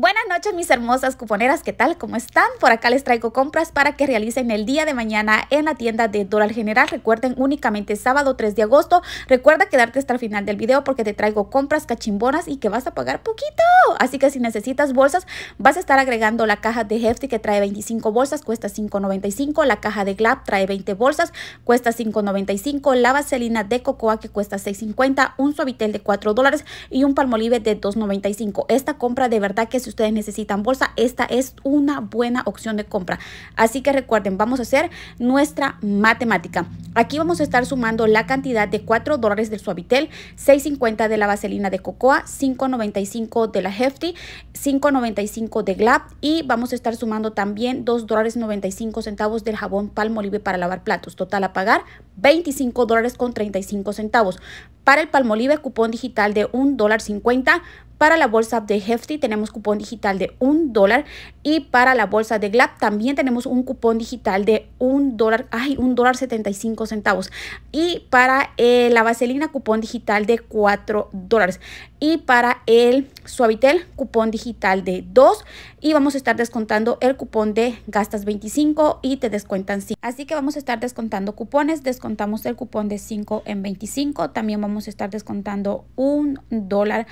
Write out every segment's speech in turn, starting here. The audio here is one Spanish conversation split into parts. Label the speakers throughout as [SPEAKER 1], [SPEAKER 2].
[SPEAKER 1] Buenas noches mis hermosas cuponeras, ¿qué tal? ¿Cómo están? Por acá les traigo compras para que realicen el día de mañana en la tienda de Dólar General. Recuerden únicamente sábado 3 de agosto. Recuerda quedarte hasta el final del video porque te traigo compras cachimbonas y que vas a pagar poquito. Así que si necesitas bolsas, vas a estar agregando la caja de Hefty que trae 25 bolsas, cuesta $5.95. La caja de Glab trae 20 bolsas, cuesta $5.95. La vaselina de Cocoa que cuesta $6.50. Un suavitel de 4 dólares y un palmolive de $2.95. Esta compra de verdad que es ustedes necesitan bolsa, esta es una buena opción de compra. Así que recuerden, vamos a hacer nuestra matemática. Aquí vamos a estar sumando la cantidad de 4 dólares del Suavitel, 6.50 de la vaselina de Cocoa, 5.95 de la Hefty, 5.95 de Glab y vamos a estar sumando también 2 dólares 95 centavos del jabón Palmolive para lavar platos. Total a pagar 25 dólares con 35 centavos. Para el Palmolive, cupón digital de 1 dólar 50 para la bolsa de Hefty tenemos cupón digital de un dólar y para la bolsa de Glad también tenemos un cupón digital de un dólar, ay, un dólar 75 centavos. Y para eh, la vaselina cupón digital de 4 dólares. Y para el Suavitel cupón digital de 2 y vamos a estar descontando el cupón de gastas 25 y te descuentan 5. Así que vamos a estar descontando cupones, descontamos el cupón de 5 en 25, también vamos a estar descontando un dólar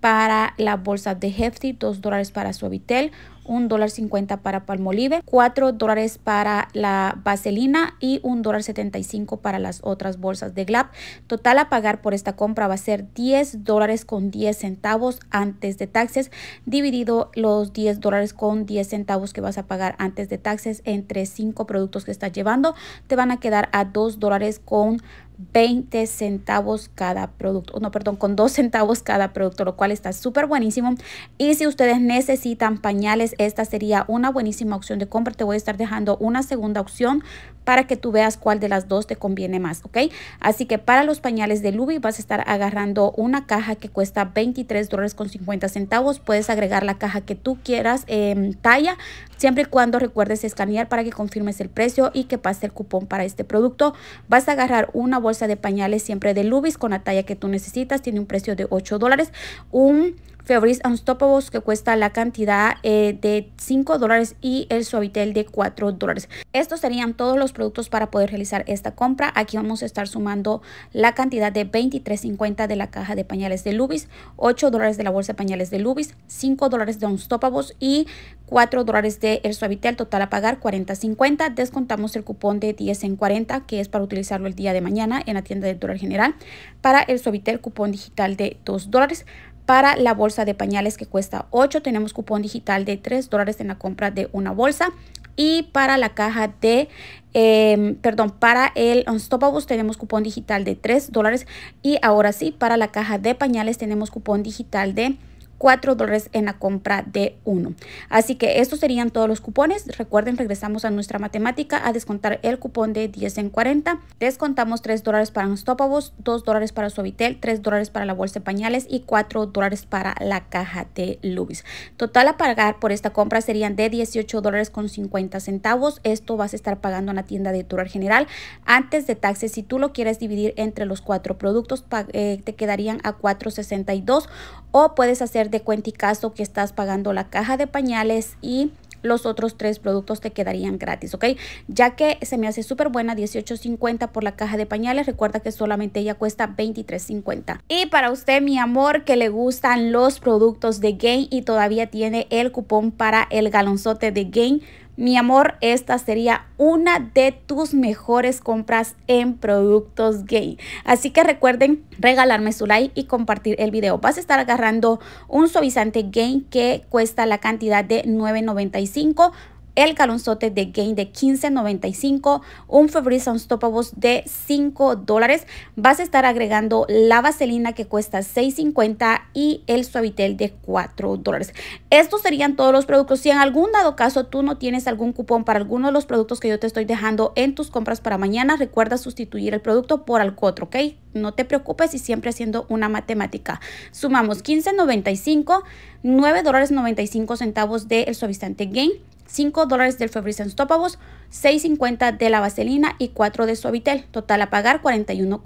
[SPEAKER 1] para la bolsa de Hefty, 2 dólares para Suavitel, 1 dólar 50 para Palmolive, 4 dólares para la vaselina y 1 dólar 75 para las otras bolsas de Glab. Total a pagar por esta compra va a ser 10 dólares con 10 centavos antes de taxes, dividido los 10 dólares con 10 centavos que vas a pagar antes de taxes entre 5 productos que estás llevando, te van a quedar a 2 dólares con 20 centavos cada producto, no, perdón, con 2 centavos cada producto, lo cual está súper buenísimo. Y si ustedes necesitan pañales, esta sería una buenísima opción de compra. Te voy a estar dejando una segunda opción para que tú veas cuál de las dos te conviene más, ¿ok? Así que para los pañales de Luby vas a estar agarrando una caja que cuesta 23 dólares con 50 centavos. Puedes agregar la caja que tú quieras en talla, siempre y cuando recuerdes escanear para que confirmes el precio y que pase el cupón para este producto. Vas a agarrar una bolsa de pañales siempre de Lubis con la talla que tú necesitas. Tiene un precio de 8 dólares. Un Febreze Unstoppables que cuesta la cantidad eh, de 5 dólares y el Suavitel de 4 dólares. Estos serían todos los productos para poder realizar esta compra. Aquí vamos a estar sumando la cantidad de 23.50 de la caja de pañales de Lubis, 8 dólares de la bolsa de pañales de Lubis, 5 dólares de Unstoppables y 4 dólares de el Suavitel. Total a pagar 40.50. Descontamos el cupón de 10 en 40 que es para utilizarlo el día de mañana en la tienda de dólar general. Para el Suavitel cupón digital de 2 dólares. Para la bolsa de pañales que cuesta 8 tenemos cupón digital de 3 dólares en la compra de una bolsa. Y para la caja de, em, perdón, para el Unstoppables tenemos cupón digital de 3 dólares. Y ahora sí, para la caja de pañales tenemos cupón digital de 4 dólares en la compra de uno. Así que estos serían todos los cupones. Recuerden, regresamos a nuestra matemática a descontar el cupón de 10 en 40. Descontamos 3 dólares para Unstoppables, 2 dólares para Suavitel, 3 dólares para la bolsa de pañales y 4 dólares para la caja de Lubis. Total a pagar por esta compra serían de 18 dólares con 50 centavos. Esto vas a estar pagando en la tienda de Tural General antes de taxes. Si tú lo quieres dividir entre los cuatro productos, eh, te quedarían a 4.62 o puedes hacer de cuenta y caso que estás pagando la caja de pañales y los otros tres productos te quedarían gratis, ¿ok? Ya que se me hace súper buena, 18.50 por la caja de pañales. Recuerda que solamente ella cuesta 23.50. Y para usted, mi amor, que le gustan los productos de Gain y todavía tiene el cupón para el galonzote de Gain, mi amor, esta sería una de tus mejores compras en productos gay. Así que recuerden regalarme su like y compartir el video. Vas a estar agarrando un suavizante gay que cuesta la cantidad de $9.95 el calonzote de Gain de $15.95, un Febreze Unstoppables de 5 dólares. Vas a estar agregando la vaselina que cuesta $6.50 y el Suavitel de 4 dólares. Estos serían todos los productos. Si en algún dado caso tú no tienes algún cupón para alguno de los productos que yo te estoy dejando en tus compras para mañana, recuerda sustituir el producto por algo otro, ¿ok? No te preocupes y siempre haciendo una matemática. Sumamos $15.95, 9 dólares 95 centavos del suavizante Gain 5 dólares del Febreze Unstoppables, 6.50 de la vaselina y 4 de Suavitel. Total a pagar 41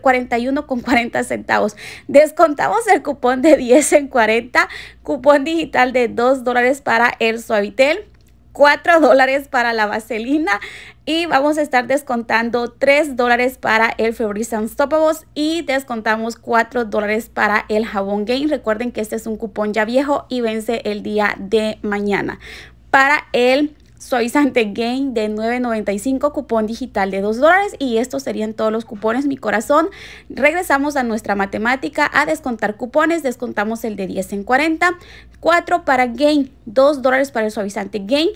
[SPEAKER 1] 41 con 40 centavos. Descontamos el cupón de 10 en 40, cupón digital de 2 dólares para el Suavitel 4 dólares para la vaselina y vamos a estar descontando 3 dólares para el Febreze Unstoppables y descontamos 4 dólares para el jabón Gain. Recuerden que este es un cupón ya viejo y vence el día de mañana. Para el suavizante Gain de 9.95, cupón digital de 2 dólares y estos serían todos los cupones, mi corazón. Regresamos a nuestra matemática a descontar cupones, descontamos el de 10 en 40, 4 para Gain, 2 dólares para el suavizante Gain,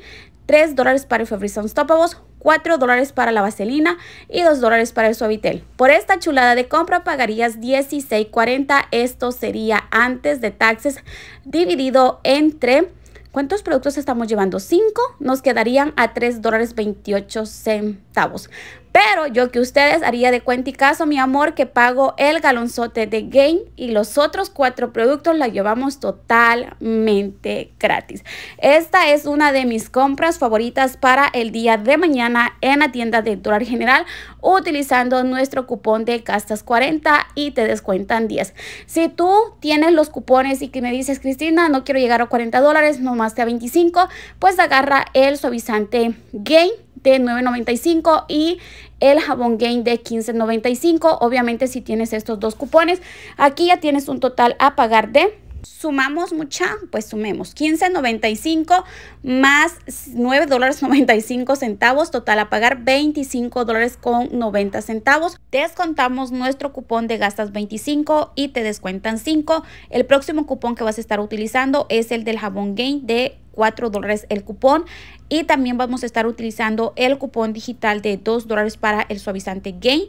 [SPEAKER 1] 3 dólares para el Febreze Unstoppables, 4 dólares para la vaselina y 2 dólares para el suavitel. Por esta chulada de compra pagarías 16.40. Esto sería antes de taxes dividido entre ¿Cuántos productos estamos llevando? 5 nos quedarían a 3 dólares 28 centavos. Pero yo que ustedes haría de cuenta y caso, mi amor, que pago el galonzote de Gain y los otros cuatro productos la llevamos totalmente gratis. Esta es una de mis compras favoritas para el día de mañana en la tienda de Dólar General utilizando nuestro cupón de gastas 40 y te descuentan 10. Si tú tienes los cupones y que me dices, Cristina, no quiero llegar a 40 dólares, no más de a 25, pues agarra el suavizante Gain de 9.95 y el jabón Gain de 15.95. Obviamente si tienes estos dos cupones, aquí ya tienes un total a pagar de sumamos mucha, pues sumemos 15.95 más 9 dólares 95 centavos, total a pagar 25 dólares con 90 centavos. Descontamos nuestro cupón de gastas 25 y te descuentan 5. El próximo cupón que vas a estar utilizando es el del jabón Gain de 4 dólares el cupón y también vamos a estar utilizando el cupón digital de 2 dólares para el suavizante Gain.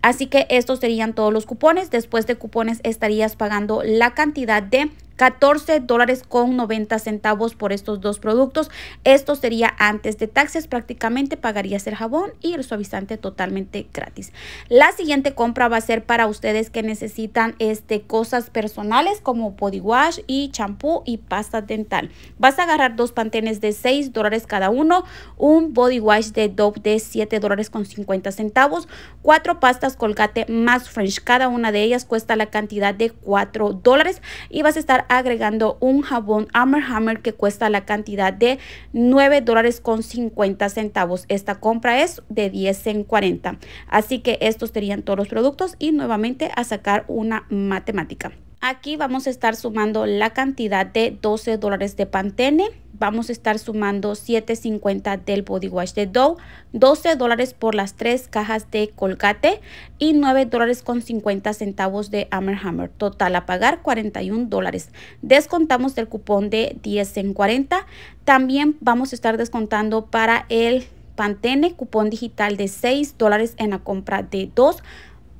[SPEAKER 1] Así que estos serían todos los cupones. Después de cupones estarías pagando la cantidad de 14 dólares con 90 centavos por estos dos productos. Esto sería antes de taxes, prácticamente pagarías el jabón y el suavizante totalmente gratis. La siguiente compra va a ser para ustedes que necesitan este, cosas personales como body wash y champú y pasta dental. Vas a agarrar dos pantenes de 6 dólares cada uno, un body wash de Dove de 7 dólares con 50 centavos, cuatro pastas Colgate Max French, cada una de ellas cuesta la cantidad de 4 dólares y vas a estar agregando un jabón Armor Hammer que cuesta la cantidad de 9 dólares con 50 centavos. Esta compra es de 10 en 40. Así que estos serían todos los productos y nuevamente a sacar una matemática. Aquí vamos a estar sumando la cantidad de 12 dólares de Pantene. Vamos a estar sumando 7.50 del Body Wash de Dow, 12 dólares por las tres cajas de Colgate y 9 dólares con 50 centavos de Hammer. Total a pagar 41 dólares. Descontamos del cupón de 10 en 40. También vamos a estar descontando para el Pantene cupón digital de 6 dólares en la compra de 2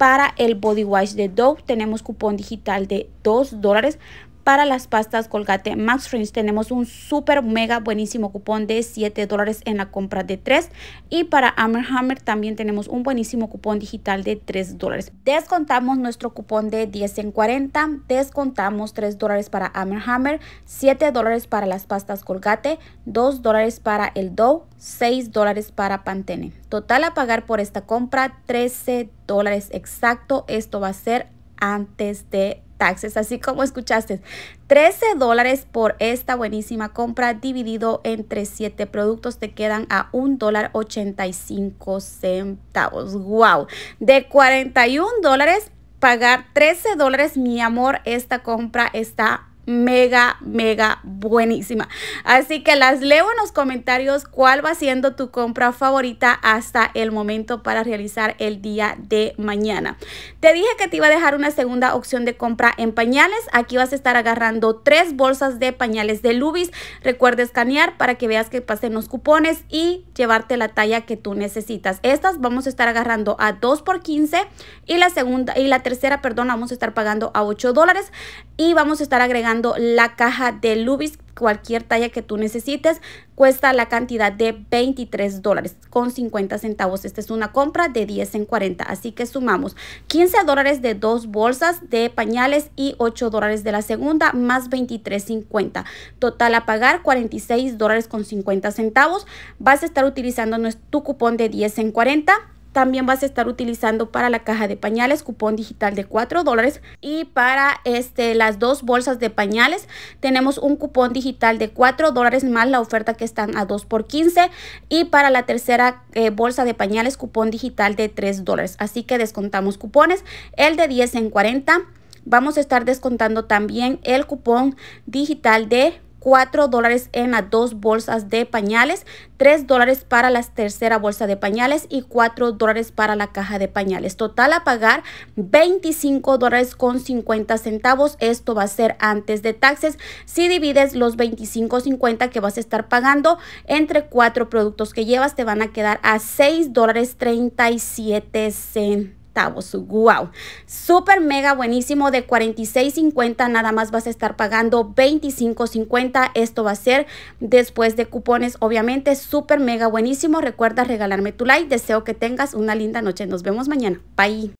[SPEAKER 1] para el body wash de Dove tenemos cupón digital de 2 dólares para las pastas Colgate Max Fringe tenemos un super mega buenísimo cupón de 7 dólares en la compra de 3. Y para Hammer también tenemos un buenísimo cupón digital de 3 dólares. Descontamos nuestro cupón de 10 en 40. Descontamos 3 dólares para Hammer Hammer, 7 dólares para las pastas Colgate, 2 dólares para el Dough, 6 dólares para Pantene. Total a pagar por esta compra 13 dólares exacto. Esto va a ser antes de taxes, así como escuchaste. 13 dólares por esta buenísima compra dividido entre 7 productos te quedan a un dólar 85 centavos. ¡Wow! De 41 dólares pagar 13 dólares, mi amor, esta compra está mega, mega buenísima. Así que las leo en los comentarios cuál va siendo tu compra favorita hasta el momento para realizar el día de mañana. Te dije que te iba a dejar una segunda opción de compra en pañales. Aquí vas a estar agarrando tres bolsas de pañales de Lubis. Recuerda escanear para que veas que pasen los cupones y llevarte la talla que tú necesitas. Estas vamos a estar agarrando a 2 por 15 y la segunda y la tercera, perdón, vamos a estar pagando a 8 dólares y vamos a estar agregando la caja de Lubis cualquier talla que tú necesites cuesta la cantidad de 23 dólares con 50 centavos. Esta es una compra de 10 en 40. Así que sumamos 15 dólares de dos bolsas de pañales y 8 dólares de la segunda más 23.50. Total a pagar 46 dólares con 50 centavos. Vas a estar utilizando tu cupón de 10 en 40 también vas a estar utilizando para la caja de pañales cupón digital de 4 dólares. Y para este las dos bolsas de pañales tenemos un cupón digital de 4 dólares más la oferta que están a 2 por 15 y para la tercera eh, bolsa de pañales cupón digital de 3 dólares. Así que descontamos cupones. El de 10 en 40 vamos a estar descontando también el cupón digital de 4 dólares en las dos bolsas de pañales, 3 dólares para la tercera bolsa de pañales y 4 dólares para la caja de pañales. Total a pagar 25 dólares con 50 centavos. Esto va a ser antes de taxes. Si divides los 25.50 que vas a estar pagando entre cuatro productos que llevas, te van a quedar a 6 dólares 37 centavos centavos. Wow. Súper mega buenísimo de 46.50 nada más vas a estar pagando 25.50. Esto va a ser después de cupones, obviamente. Súper mega buenísimo. Recuerda regalarme tu like. Deseo que tengas una linda noche. Nos vemos mañana. Bye.